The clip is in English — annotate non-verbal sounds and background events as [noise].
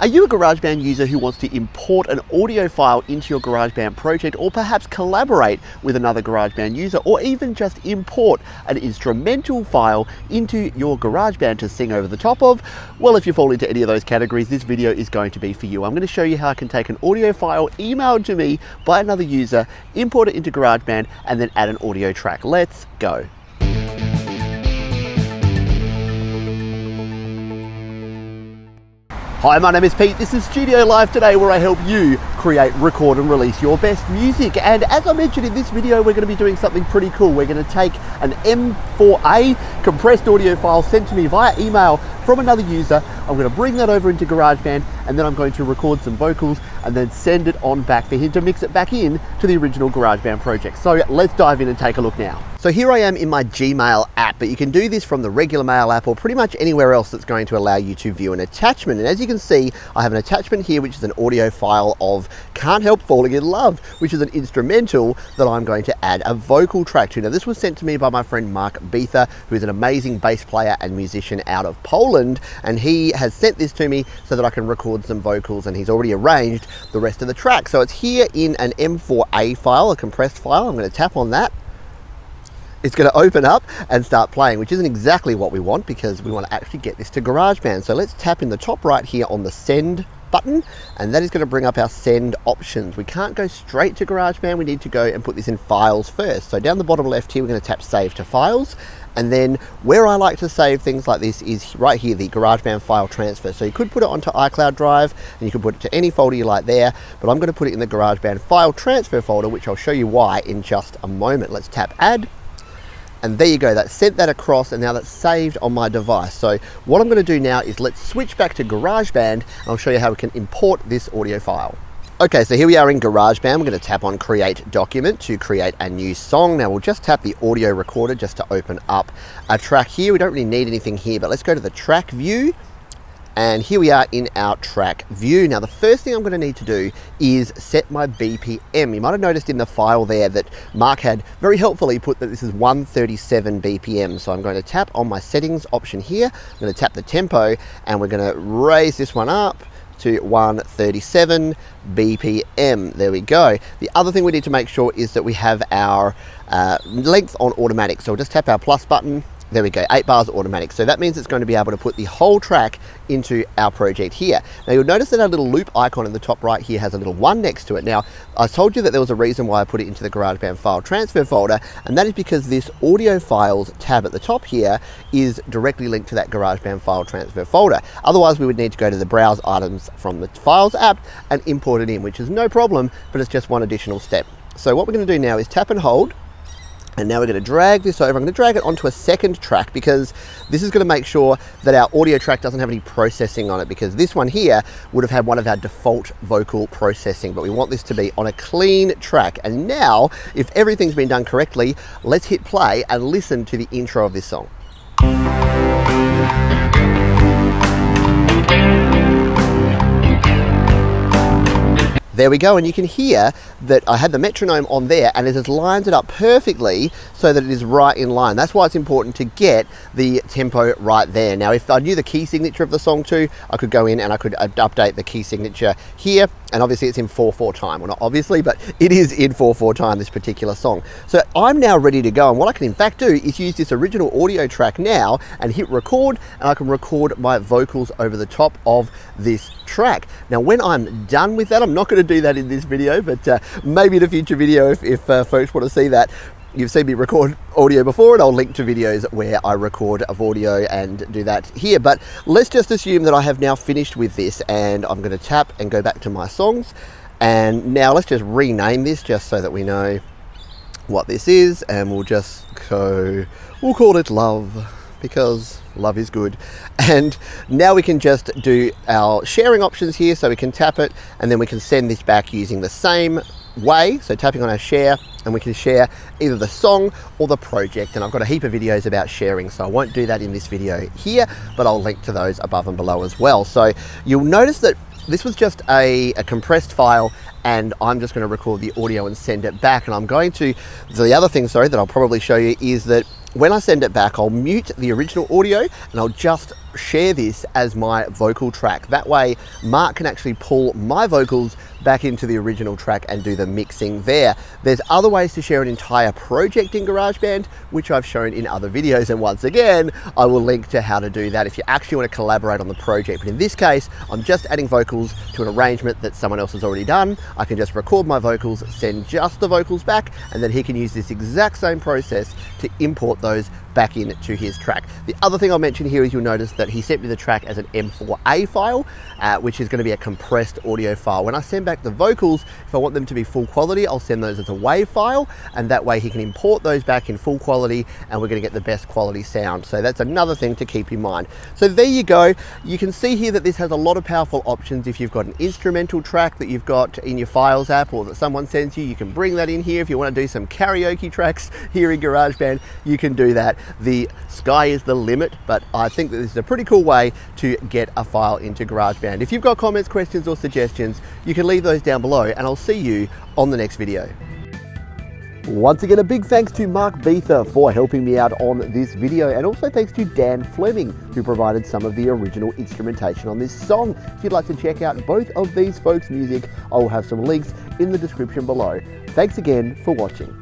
Are you a GarageBand user who wants to import an audio file into your GarageBand project or perhaps collaborate with another GarageBand user or even just import an instrumental file into your GarageBand to sing over the top of? Well, if you fall into any of those categories, this video is going to be for you. I'm going to show you how I can take an audio file emailed to me by another user, import it into GarageBand, and then add an audio track. Let's go. Hi, my name is Pete. This is Studio Live today where I help you create, record and release your best music. And as I mentioned in this video, we're going to be doing something pretty cool. We're going to take an M4A compressed audio file sent to me via email from another user. I'm going to bring that over into GarageBand and then I'm going to record some vocals and then send it on back for him to mix it back in to the original GarageBand project. So let's dive in and take a look now. So here I am in my Gmail app, but you can do this from the regular mail app or pretty much anywhere else that's going to allow you to view an attachment. And as you can see, I have an attachment here, which is an audio file of Can't Help Falling in Love, which is an instrumental that I'm going to add a vocal track to. Now this was sent to me by my friend Mark Bether, who is an amazing bass player and musician out of Poland. And he has sent this to me so that I can record some vocals and he's already arranged the rest of the track. So it's here in an M4A file, a compressed file. I'm going to tap on that it's going to open up and start playing, which isn't exactly what we want because we want to actually get this to GarageBand. So let's tap in the top right here on the send button and that is going to bring up our send options. We can't go straight to GarageBand, we need to go and put this in files first. So down the bottom left here, we're going to tap save to files and then where I like to save things like this is right here, the GarageBand file transfer. So you could put it onto iCloud Drive and you could put it to any folder you like there, but I'm going to put it in the GarageBand file transfer folder, which I'll show you why in just a moment. Let's tap add and there you go, that sent that across and now that's saved on my device. So what I'm gonna do now is let's switch back to GarageBand and I'll show you how we can import this audio file. Okay, so here we are in GarageBand. We're going to tap on Create Document to create a new song. Now we'll just tap the audio recorder just to open up a track here. We don't really need anything here, but let's go to the track view and here we are in our track view. Now the first thing I'm going to need to do is set my BPM. You might have noticed in the file there that Mark had very helpfully put that this is 137 BPM. So I'm going to tap on my settings option here. I'm going to tap the tempo and we're going to raise this one up to 137 BPM. There we go. The other thing we need to make sure is that we have our uh, length on automatic. So we'll just tap our plus button there we go, eight bars automatic. So that means it's going to be able to put the whole track into our project here. Now you'll notice that our little loop icon in the top right here has a little one next to it. Now, I told you that there was a reason why I put it into the GarageBand file transfer folder, and that is because this audio files tab at the top here is directly linked to that GarageBand file transfer folder. Otherwise, we would need to go to the browse items from the files app and import it in, which is no problem, but it's just one additional step. So what we're going to do now is tap and hold and now we're going to drag this over. I'm going to drag it onto a second track because this is going to make sure that our audio track doesn't have any processing on it because this one here would have had one of our default vocal processing, but we want this to be on a clean track. And now, if everything's been done correctly, let's hit play and listen to the intro of this song. There we go, and you can hear that I had the metronome on there and it has lined it up perfectly so that it is right in line. That's why it's important to get the tempo right there. Now, if I knew the key signature of the song too, I could go in and I could update the key signature here, and obviously it's in 4-4 time. Well, not obviously, but [laughs] it is in 4-4 time, this particular song. So I'm now ready to go, and what I can in fact do is use this original audio track now and hit record, and I can record my vocals over the top of this track. Now, when I'm done with that, I'm not going to do that in this video, but uh, maybe in a future video if, if uh, folks want to see that. You've seen me record audio before and I'll link to videos where I record of audio and do that here. But let's just assume that I have now finished with this and I'm going to tap and go back to my songs. And now let's just rename this just so that we know what this is and we'll just go, we'll call it love because love is good. [laughs] And now we can just do our sharing options here. So we can tap it and then we can send this back using the same way. So tapping on our share and we can share either the song or the project. And I've got a heap of videos about sharing. So I won't do that in this video here, but I'll link to those above and below as well. So you'll notice that this was just a, a, compressed file and I'm just going to record the audio and send it back. And I'm going to, the other thing, sorry, that I'll probably show you is that when I send it back, I'll mute the original audio and I'll just share this as my vocal track. That way, Mark can actually pull my vocals back into the original track and do the mixing there. There's other ways to share an entire project in GarageBand, which I've shown in other videos. And once again, I will link to how to do that if you actually want to collaborate on the project. But in this case, I'm just adding vocals to an arrangement that someone else has already done. I can just record my vocals, send just the vocals back, and then he can use this exact same process to import those back into his track. The other thing I'll mention here is you'll notice that he sent me the track as an M4A file, uh, which is going to be a compressed audio file. When I send back the vocals, if I want them to be full quality, I'll send those as a WAV file, and that way he can import those back in full quality, and we're going to get the best quality sound. So that's another thing to keep in mind. So there you go. You can see here that this has a lot of powerful options. If you've got an instrumental track that you've got in your files app or that someone sends you, you can bring that in here. If you want to do some karaoke tracks [laughs] here in GarageBand, you can do that the sky is the limit, but I think that this is a pretty cool way to get a file into GarageBand. If you've got comments, questions, or suggestions, you can leave those down below and I'll see you on the next video. Once again, a big thanks to Mark Bether for helping me out on this video, and also thanks to Dan Fleming, who provided some of the original instrumentation on this song. If you'd like to check out both of these folks' music, I will have some links in the description below. Thanks again for watching.